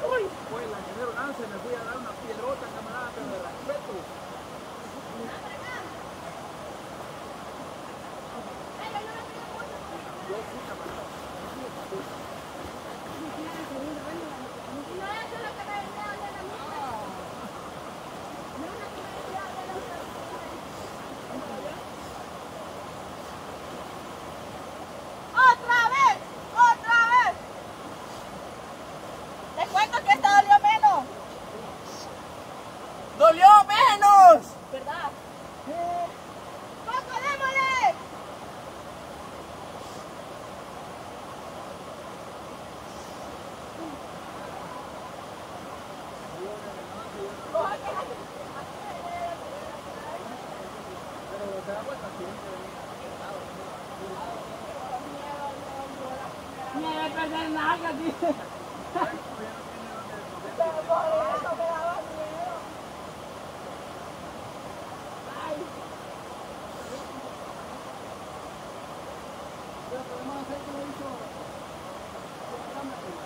uy! Fue la guerrero Nance, ah, me voy a dar una piedrota, camarada, pero me respeto. perder nada disso. Thank you.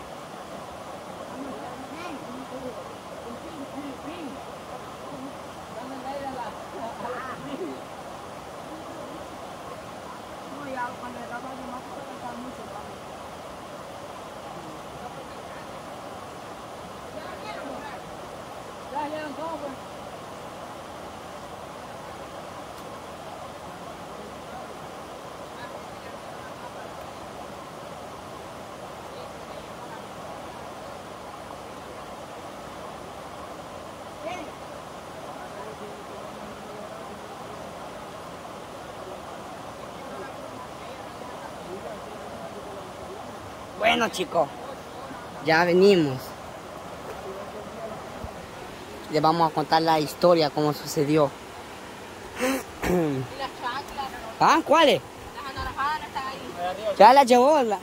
Bueno, chicos, ya venimos. Les vamos a contar la historia, cómo sucedió. Y las chanclas, ¿Ah? ¿Cuáles? las anaranjadas no están ahí. Ya las llevó. La...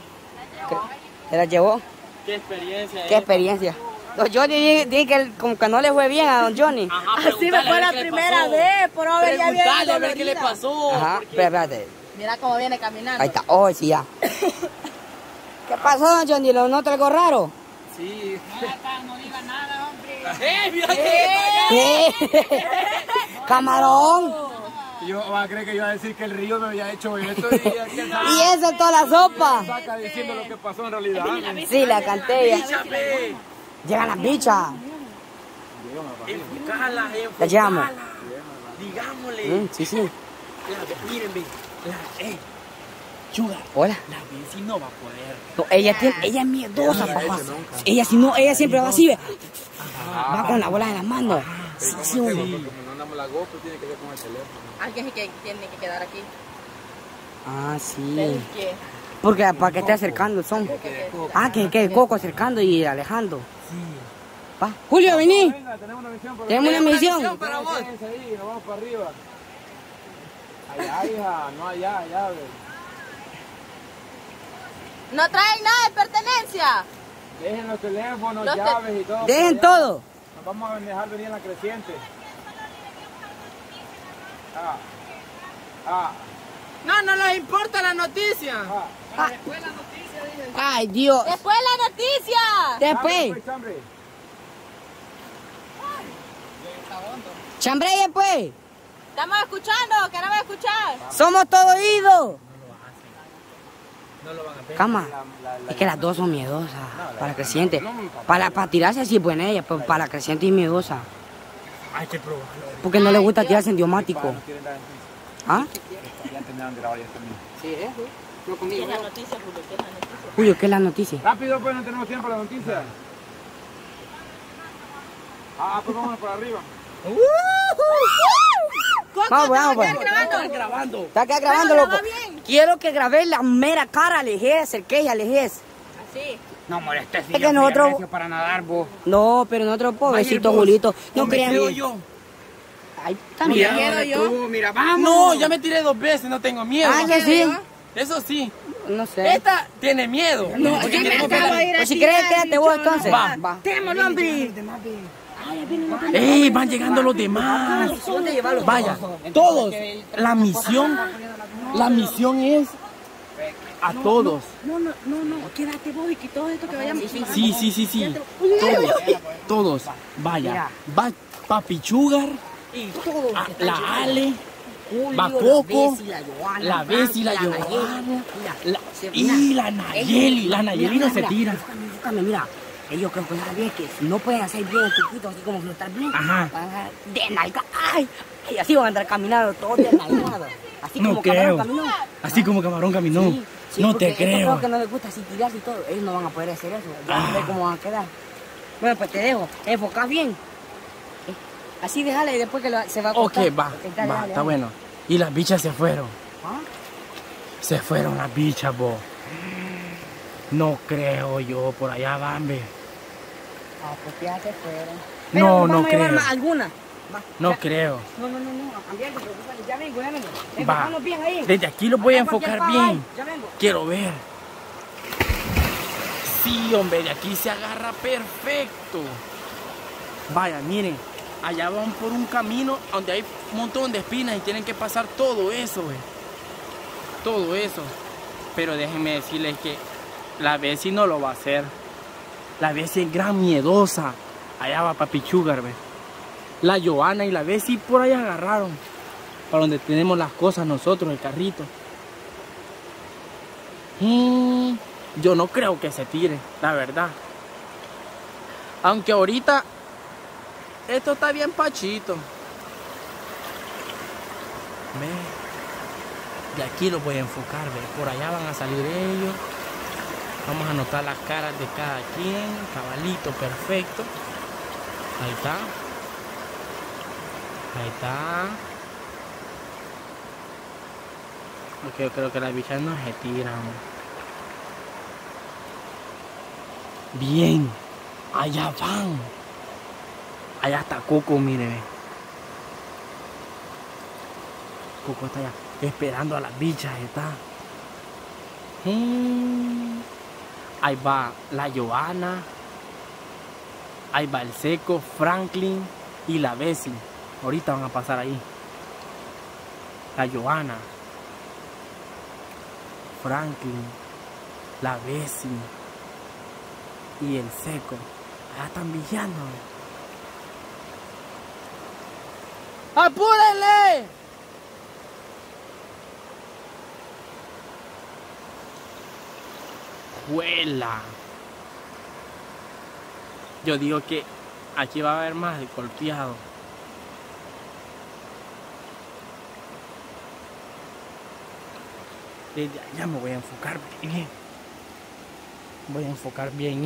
¿Se las llevó? ¡Qué experiencia! ¿Qué experiencia? Don Johnny dice que como que no le fue bien a don Johnny. Así me fue la primera vez, por haber ya bien Preguntale a ver qué le pasó. Ajá, espérate. Mira cómo viene caminando. Ahí está. Oh, sí, ya. ¿Qué pasó, don Johnny? ¿Lo noto algo raro? Sí. No diga nada. ¡Eh, mira. Camarón. Yo va a creer que iba a decir que el río me había hecho esto y eso toda la sopa. saca diciendo lo que pasó en realidad. Sí, la canté ya. Llegan las bichas. Enfocala, enfocala. La llevamos. Digámosle. Mm, sí, sí. Miren, ven. Eh, Chuga, Hola. la Bessie no va a poder. No, ella, tiene, ella es miedosa, papá. Ella si no, ella siempre va así, ve. Va con la bola en la mano. Sí, sí. Como no andamos la GoPro, tiene que ser con el teléfono. Alguien que tiene que quedar aquí. Ah, sí. ¿Qué? Porque para que esté acercando el son. Ah, que que el coco acercando y alejando. Va. Julio, vení. Venga, tenemos una misión para Tenemos una misión. para vos. Ahí, nos vamos para arriba. Allá, hija, no allá, allá, ve. No traen nada de pertenencia. Dejen los teléfonos, Los te- llaves y todo. Dejen todo. Nos vamos a dejar venir en la creciente. Ah. Ah. No, no les importa la noticia. Ah. Ay, Dios. Después la noticia. Después. Pues. Chambre después. Estamos escuchando, queremos escuchar. Somos todo oídos. No lo van a ver. Cama. Es que las dos son miedosas. Para creciente. Para, para tirarse así, pues ella. Pero para la creciente y miedosa. Hay que probarlo. Porque no le gusta tirarse en diomático. ¿Ah? Sí, ¿eh? Yo ¿Qué es la noticia, Julio? ¿Qué es la noticia? Julio, ¿qué es la noticia? Rápido, pues no tenemos tiempo para la noticia. Ah, pues vámonos para arriba. Vamos, vamos, pues. Están grabando. Está acá grabando, loco. bien. Quiero que grabé la mera cara, que ella, lejez. Así. No molestes, Es que nosotros... para nadar, vos. No, pero nosotros, pobrecito. Julito, no crean. yo. Ahí también. Quiero yo. mira, vamos. No, ya me tiré dos veces, no tengo miedo. Ah, que sí. Eso sí. No sé. Esta tiene miedo. No, yo me acabo de ir Pues si querés, quédate vos entonces. Va. va. Démoslo, hombre. ¡Ey! Van llegando los demás. Vaya, todos. La misión, la misión es a todos. No, no, no, no. Quédate vos y que todo esto que vayamos. Sí, sí, sí, sí. Todos, todos. Vaya, va Papi Chugar, a- la Ale, va Coco, la Bessie, la Giovanna, y la Nayeli. La Nayeli no se tira. Mira. Ellos creo que saben que si no pueden hacer bien chiquitos, así como flotar bien, Ajá. van a de nalga. ¡Ay! Y así van a andar caminando todos de nalgados. Así No como camarón caminó. Así como camarón caminó. Sí, sí, No te estos creo. creo que no les gusta así tirarse y todo. Ellos no van a poder hacer eso. Ya Ah. a ver cómo van a quedar. Bueno, pues te dejo. Enfocás bien. Así déjale y después que lo- se va a Ok, va, Ok, dale, va, dale, está bueno. Y las bichas se fueron. ¿Ah? Se fueron las bichas, vos. No creo yo, por allá van, ve. Ah, pues ya se fueron. No, Pero no creo. alguna. Va, No ya. creo. No, no, no, no, a cambiar. Ya vengo, ya vengo. Va. Enfocamos bien ahí. Desde aquí lo voy a enfocar bien. Ya vengo. Quiero ver. Sí, hombre, de aquí se agarra perfecto. Vaya, miren, allá van por un camino donde hay un montón de espinas y tienen que pasar todo eso, güey. Todo eso. Pero déjenme decirles que la Bessie no lo va a hacer. La Bessie es gran miedosa. Allá va Papi Sugar, ve. La Joana y la Bessie por ahí agarraron. Para donde tenemos las cosas nosotros, el carrito. Mm, yo no creo que se tire, la verdad. Aunque ahorita esto está bien pachito. Ve. De aquí lo voy a enfocar, ve. Por allá van a salir ellos. Vamos a anotar las caras de cada quien. Cabalito, perfecto. Ahí está. Ahí está. Porque yo creo que las bichas no se tiran. Bien. Allá van. Allá está Coco, mire. Coco está allá. Esperando a las bichas, está. Mm. Ahí va la Joana. Ahí va el Seco, Franklin y la Bessie. Ahorita van a pasar ahí. La Joana. Franklin, la Bessie y el seco. Allá están villando. ¡Apúrenle! ¡Juela! Yo digo que aquí va a haber más de golpeado. Desde allá me voy a enfocar bien. Voy a enfocar bien.